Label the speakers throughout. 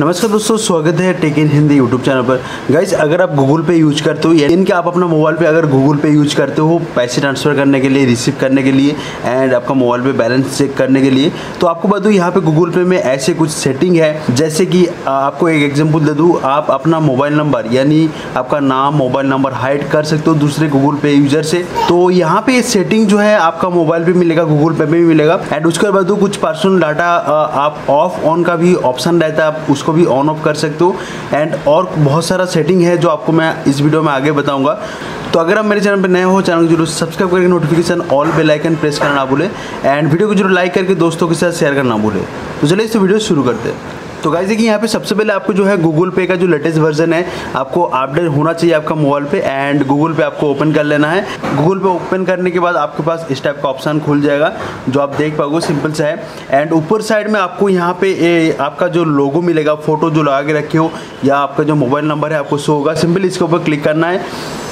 Speaker 1: नमस्कार दोस्तों, स्वागत है tech in Hindi YouTube channel पर। गाइज़ अगर आप गूगल पे यूज़ करते हो, यानी कि आप अपना मोबाइल पे अगर गूगल पे यूज़ करते हो पैसे ट्रांसफ़र करने के लिए, रिसीव करने के लिए एंड आपका मोबाइल पे बैलेंस चेक करने के लिए तो आपको बता दूँ, यहाँ पे गूगल पे में ऐसे कुछ सेटिंग है। जैसे कि आपको एक एग्ज़ाम्पल दे दूँ, आप अपना मोबाइल नंबर, यानी आपका नाम, मोबाइल नंबर हाइड कर सकते हो दूसरे गूगल पे यूज़र से। तो यहाँ पे सेटिंग जो है, आपका मोबाइल पे मिलेगा, गूगल पे में भी मिलेगा। एंड उसके बाद, कुछ पर्सनल डाटा आप ऑफ़ ऑन का भी ऑप्शन रहता है, आप उसको भी ऑन ऑफ़ कर सकते हो। एंड और बहुत सारा सेटिंग है जो आपको मैं इस वीडियो में आगे बताऊँगा। तो अगर आप मेरे चैनल पर नए हो, चैनल को ज़रूर सब्सक्राइब करके notification all bell icon press करना ना भूलें। एंड वीडियो को ज़रूर लाइक करके दोस्तों के साथ शेयर करना भूलें। तो चलिए इस वीडियो शुरू करते हैं। तो गाइज़ देखिए यहाँ पे सबसे पहले आपको जो है गूगल पे का जो लेटेस्ट वर्जन है आपको अपडेट होना चाहिए आपका मोबाइल पे एंड गूगल पे आपको ओपन कर लेना है। गूगल पे ओपन करने के बाद आपके पास इस टाइप का ऑप्शन खुल जाएगा जो आप देख पाओगे सिंपल सा है। एंड ऊपर साइड में आपको यहाँ पे ए, आपका जो लोगो मिलेगा फ़ोटो जो लगा के रखे हो या आपका जो मोबाइल नंबर है आपको शो होगा। सिंपल इसके ऊपर क्लिक करना है।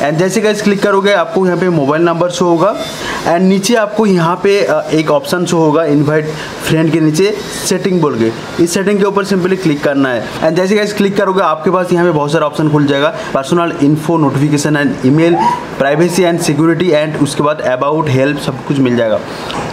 Speaker 1: एंड जैसे गाइज़ क्लिक करोगे आपको यहाँ पे मोबाइल नंबर शो होगा। एंड नीचे आपको यहाँ पे एक ऑप्शन शो होगा इनवाइट फ्रेंड के नीचे सेटिंग बोल के। इस सेटिंग के ऊपर सिंपली क्लिक करना है। एंड जैसे कैसे क्लिक करोगे, आपके पास यहाँ पे बहुत सारे ऑप्शन खुल जाएगा। Personal info notification and email privacy and security and उसके बाद अबाउट हेल्प सब कुछ मिल जाएगा।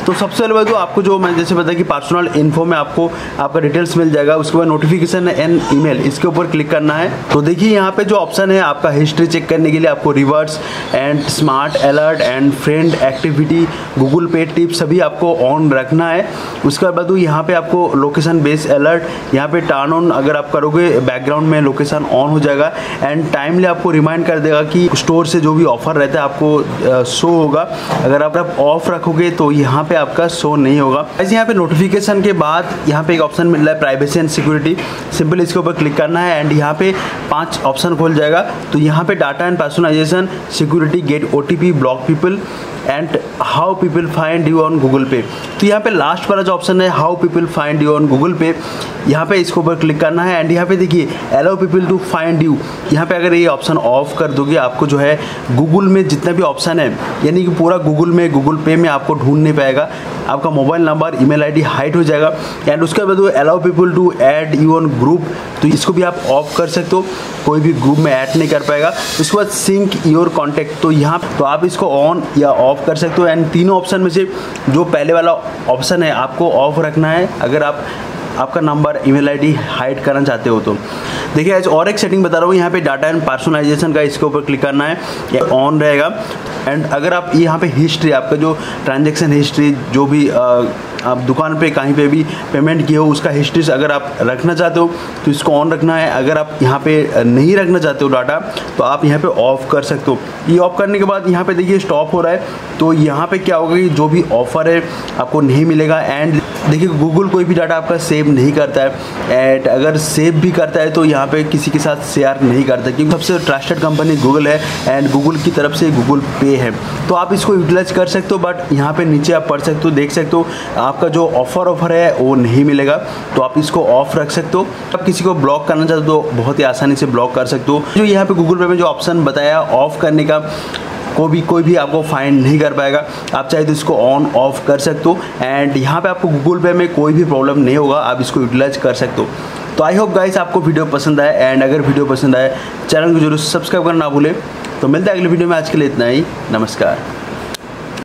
Speaker 1: तो सबसे पहले तो आपको जो मैं जैसे बताया कि पर्सनल इन्फो में आपको, आपका डिटेल्स मिल जाएगा, उसके बाद नोटिफिकेशन एंड ईमेल इसके ऊपर क्लिक करना है। तो देखिए यहाँ पे जो ऑप्शन है आपका हिस्ट्री चेक करने के लिए आपको reverse and smart alert and friend activity Google पे टिप सभी आपको ऑन रखना है। उसके बाद यहाँ पे आपको लोकेशन बेस्ड अलर्ट यहाँ पे टर्न ऑन अगर आप करोगे बैकग्राउंड में लोकेशन ऑन हो जाएगा। एंड टाइमली आपको रिमाइंड कर देगा कि स्टोर से जो भी ऑफ़र रहता है आपको शो होगा। अगर आप ऑफ़ रखोगे तो यहाँ पे आपका शो नहीं होगा। ऐसे यहाँ पे नोटिफिकेशन के बाद यहाँ पे एक ऑप्शन मिल रहा है प्राइवेसी एंड सिक्योरिटी सिंपल इसके ऊपर क्लिक करना है एंड यहाँ पे पाँच ऑप्शन खोल जाएगा। तो यहाँ पे डाटा एंड पर्सनलाइजेशन सिक्योरिटी गेट ओ block people and how people find you on Google पे तो यहाँ पे लास्ट वाला जो ऑप्शन है how people find you on Google पे यहाँ पे इसके ऊपर क्लिक करना है। एंड यहाँ पे देखिए allow people to find you यहाँ पे अगर ये ऑप्शन ऑफ़ कर दोगे, आपको जो है गूगल में जितना भी ऑप्शन है, यानी कि पूरा गूगल में गूगल पे में आपको ढूंढ नहीं पाएगा। आपका mobile number email ID hide हो जाएगा। एंड उसके बाद allow people to add you on group तो इसको भी आप ऑफ़ कर सकते हो। कोई भी ग्रुप में ऐड नहीं कर पाएगा। उसके बाद सिंक योर कॉन्टैक्ट तो यहाँ तो आप इसको ऑन या ऑफ़ कर सकते हो. एंड तीनों ऑप्शन में से जो पहले वाला ऑप्शन है आपको ऑफ़ रखना है अगर आप आपका नंबर ईमेल आईडी हाइड करना चाहते हो तो. देखिए आज और एक सेटिंग बता रहा हूँ. यहाँ पे डाटा एंड पर्सनलाइजेशन का इसके ऊपर क्लिक करना है. ये ऑन रहेगा. एंड अगर आप यहाँ पे हिस्ट्री आपका जो ट्रांजेक्शन हिस्ट्री जो भी आ, आप दुकान पे कहीं पे भी पेमेंट किए हो, उसका हिस्ट्री अगर आप रखना चाहते हो तो इसको ऑन रखना है। अगर आप यहाँ पे नहीं रखना चाहते हो डाटा तो आप यहाँ पे ऑफ़ कर सकते हो। ये ऑफ़ करने के बाद यहाँ पे देखिए स्टॉप हो रहा है। तो यहाँ पे क्या होगा कि जो भी ऑफ़र है, आपको नहीं मिलेगा। एंड देखिए गूगल कोई भी डाटा आपका सेव नहीं करता है। एंड अगर सेव भी करता है तो यहाँ पे किसी के साथ शेयर नहीं करता क्योंकि सबसे ट्रस्टेड कंपनी गूगल है एंड गूगल की तरफ़ से गूगल पे है। तो आप इसको यूटिलाइज कर सकते हो बट यहाँ पे नीचे आप पढ़ सकते हो, देख सकते हो। आपका जो ऑफ़र ऑफ़र है, वो नहीं मिलेगा। तो आप इसको ऑफ़ रख सकते हो। आप किसी को ब्लॉक करना चाहते हो तो बहुत ही आसानी से ब्लॉक कर सकते हो। जो यहाँ पे गूगल पे में जो ऑप्शन बताया ऑफ़ करने का, को भी, कोई भी आपको फाइंड नहीं कर पाएगा। आप चाहे तो इसको ऑन ऑफ़ कर सकते हो। एंड यहाँ पे आपको गूगल पे में कोई भी प्रॉब्लम नहीं होगा। आप इसको यूटिलाइज कर सकते हो। तो आई होप गाइस आपको वीडियो पसंद आए एंड अगर वीडियो पसंद आए चैनल को ज़रूर सब्सक्राइब करना ना भूले। तो मिलता है अगले वीडियो में। आज के लिए इतना ही। नमस्कार।